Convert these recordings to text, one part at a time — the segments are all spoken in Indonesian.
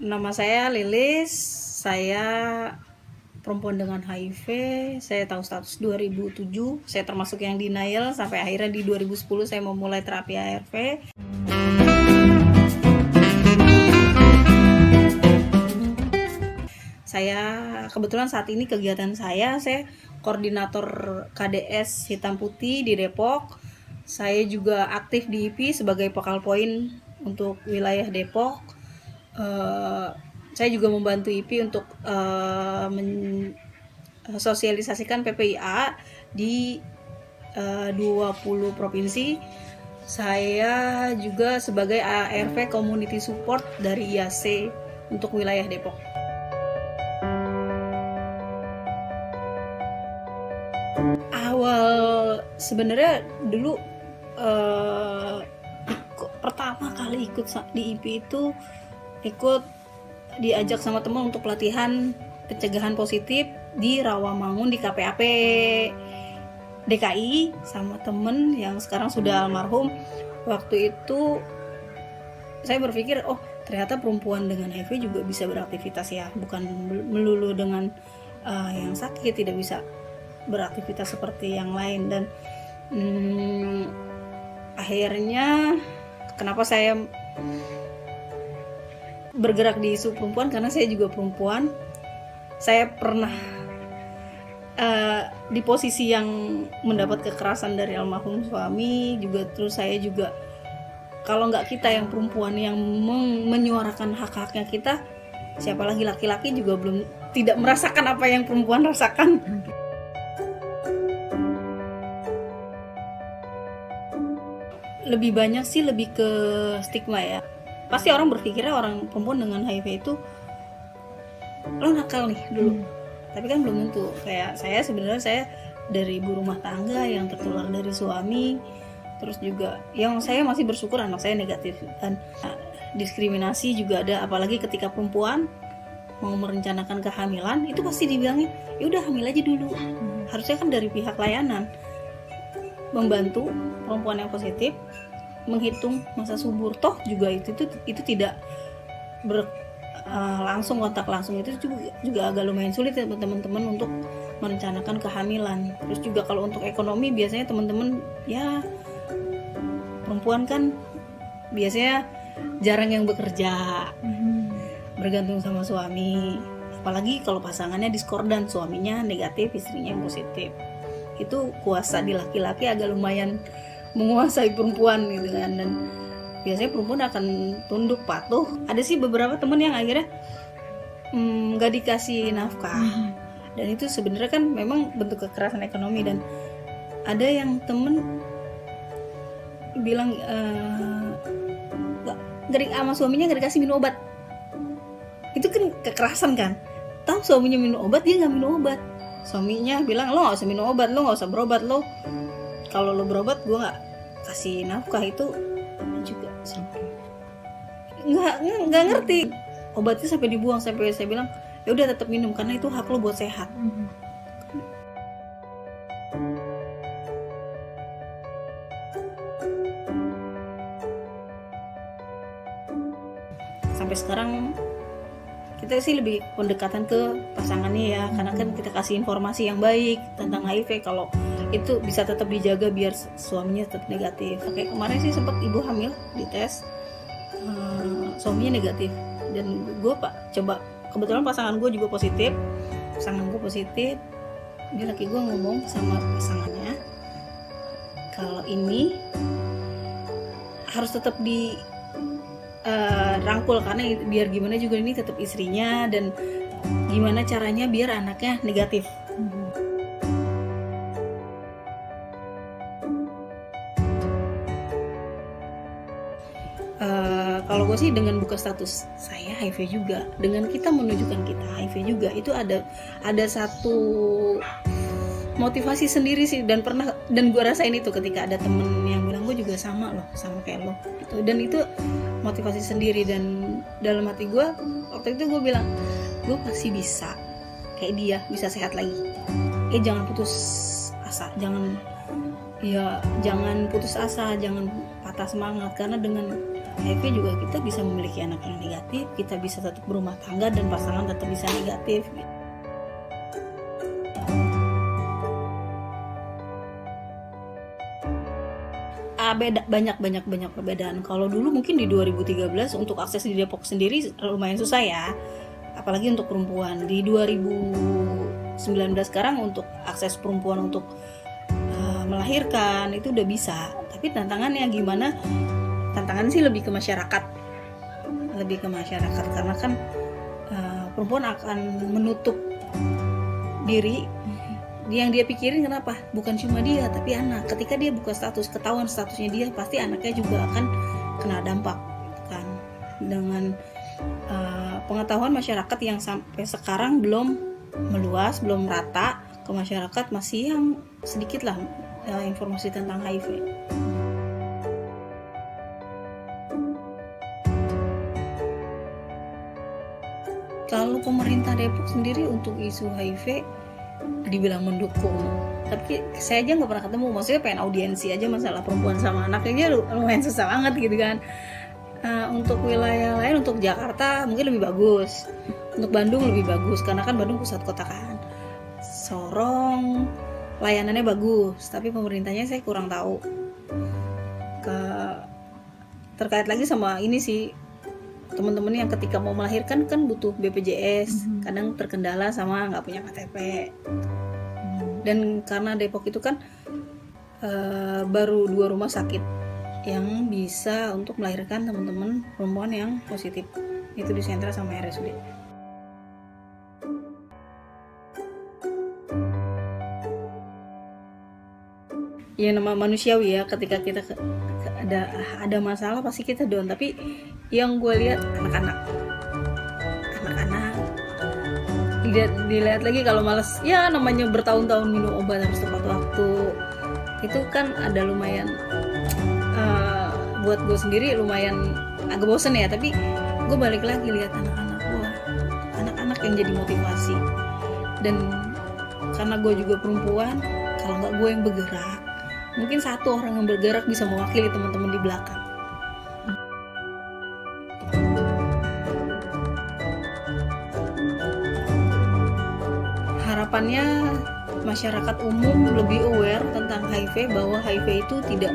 Nama saya Lilis. Saya perempuan dengan HIV. Saya tahu status 2007. Saya termasuk yang denial sampai akhirnya di 2010 saya memulai terapi ARV. Saya kebetulan saat ini kegiatan saya saya koordinator KDS hitam putih di Depok. Saya juga aktif di IP sebagai pokal poin untuk wilayah Depok. Eh, saya juga membantu IP untuk eh, mensosialisasikan PPIA di eh, 20 provinsi. Saya juga sebagai ARV Community Support dari IAC untuk wilayah Depok. Awal sebenarnya dulu ikut- pertama kali ikut di IP itu ikut diajak sama teman untuk pelatihan pencegahan positif di Rawamangun di KPAP DKI sama temen yang sekarang sudah almarhum. Waktu itu saya berpikir oh ternyata perempuan dengan HIV juga bisa beraktivitas ya bukan melulu dengan uh, yang sakit tidak bisa beraktivitas seperti yang lain. Dan hmm, akhirnya kenapa saya bergerak di isu perempuan karena saya juga perempuan. Saya pernah eh, di posisi yang mendapat kekerasan dari almarhum suami juga terus saya juga kalau nggak kita yang perempuan yang menyuarakan hak-haknya kita siapa lagi laki-laki juga belum tidak merasakan apa yang perempuan rasakan. Lebih banyak sih lebih ke stigma ya pasti orang berpikirnya orang perempuan dengan HIV itu lo nakal nih dulu. Tapi kan belum tentu. Kayak saya sebenarnya saya dari ibu rumah tangga yang tertular dari suami terus juga yang saya masih bersyukur anak saya negatif dan uh, diskriminasi juga ada. Apalagi ketika perempuan mau merencanakan kehamilan itu pasti dibilangin ya udah hamil aja dulu. Harusnya kan dari pihak layanan. Membantu perempuan yang positif menghitung masa subur. Toh juga itu itu, itu tidak ber, uh, langsung kontak langsung. Itu juga juga agak lumayan sulit ya teman-teman untuk merencanakan kehamilan. Terus juga kalau untuk ekonomi biasanya teman-teman ya perempuan kan biasanya jarang yang bekerja. Bergantung sama suami. Apalagi kalau pasangannya diskordan suaminya negatif istrinya yang positif. Itu kuasa di laki-laki agak lumayan menguasai perempuan gitu kan. Dan biasanya perempuan akan tunduk patuh. Ada sih beberapa temen yang akhirnya mm, nggak dikasih nafkah. Dan itu sebenarnya kan memang bentuk kekerasan ekonomi. Dan ada yang temen bilang eh, nggak di- sama suaminya nggak dikasih minum obat. Itu kan kekerasan kan? Tahu suaminya minum obat dia nggak minum obat. Suaminya bilang lo nggak usah minum obat lo nggak usah berobat lo kalau lo berobat gue nggak kasih nafkah itu juga sampai nggak nggak- ngerti. Obatnya sampai dibuang sampai saya bilang ya udah tetap minum karena itu hak lo buat sehat. Sampai sekarang kita sih lebih pendekatan ke pasangannya ya karena kan kita kasih informasi yang baik tentang HIV. Kalau itu bisa tetap dijaga biar suaminya tetap negatif. Oke kemarin sih sempat ibu hamil di tes eh, suaminya negatif. Dan gue pak coba kebetulan pasangan gue juga positif. Pasangan gue positif. Dia laki gue ngomong sama pasangannya kalau ini harus tetap di eh, rangkul karena biar gimana juga ini tetap istrinya dan gimana caranya biar anaknya negatif. Kalau gue sih dengan buka status saya HIV juga, dengan kita menunjukkan kita HIV juga. Itu ada ada satu motivasi sendiri sih. Dan pernah dan gue rasain itu ketika ada temen yang bilang gue juga sama loh sama kayak lo. Gitu. dan itu motivasi sendiri. Dan dalam hati gue waktu itu gue bilang gue pasti bisa kayak dia bisa sehat lagi. Eh jangan putus asa. Jangan ya jangan putus asa jangan patah semangat. Karena dengan HIV juga kita bisa memiliki anak yang negatif kita bisa tetap berumah tangga dan pasangan tetap bisa negatif. Ah, beda banyak banyak banyak perbedaan. Kalau dulu mungkin di 2013 untuk akses di Depok sendiri lumayan susah ya. Apalagi untuk perempuan. Di 2019 sekarang untuk akses perempuan untuk uh, melahirkan itu udah bisa. Tapi tantangannya gimana? Tantangan sih lebih ke masyarakat. Lebih ke masyarakat karena kan uh, perempuan akan menutup diri yang dia pikirin kenapa bukan cuma dia tapi anak ketika dia buka status ketahuan statusnya dia pasti anaknya juga akan kena dampak kan dengan uh, pengetahuan masyarakat yang sampai sekarang belum meluas belum rata ke masyarakat masih yang sedikit lah uh, informasi tentang HIV. Pemerintah Depok sendiri untuk isu HIV dibilang mendukung. Tapi saya aja nggak pernah ketemu maksudnya pengen audiensi aja masalah perempuan sama anak aja lumayan susah banget gitu kan. Uh, untuk wilayah lain untuk Jakarta mungkin lebih bagus. Untuk Bandung lebih bagus karena kan Bandung pusat kota kan. Sorong layanannya bagus tapi pemerintahnya saya kurang tahu. Ke terkait lagi sama ini sih teman-teman yang ketika mau melahirkan kan butuh BPJS mm-hmm. kadang terkendala sama nggak punya KTP mm. dan karena Depok itu kan uh, baru dua rumah sakit yang bisa untuk melahirkan teman-teman perempuan yang positif itu di sentra sama RSUD. Ya nama manusiawi ya ketika kita ada ada masalah pasti kita down. Tapi yang gue lihat anak-anak. Anak-anak. Dilihat dilihat lagi kalau males ya namanya bertahun-tahun minum obat harus tepat waktu. Itu kan ada lumayan uh, buat gue sendiri lumayan agak bosen ya. Tapi gue balik lagi lihat anak-anak gue anak-anak yang jadi motivasi. Dan karena gue juga perempuan kalau nggak gue yang bergerak mungkin satu orang yang bergerak bisa mewakili teman-teman di belakang. Harapannya masyarakat umum lebih aware tentang HIV bahwa HIV itu tidak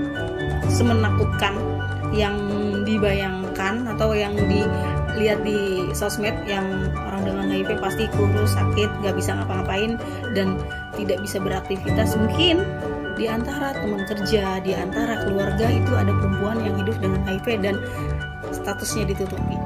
semenakutkan yang dibayangkan atau yang dilihat di sosmed yang orang dengan HIV pasti kurus, sakit, gak bisa ngapa-ngapain dan tidak bisa beraktivitas. Mungkin di antara teman kerja, di antara keluarga itu ada perempuan yang hidup dengan HIV dan statusnya ditutupi.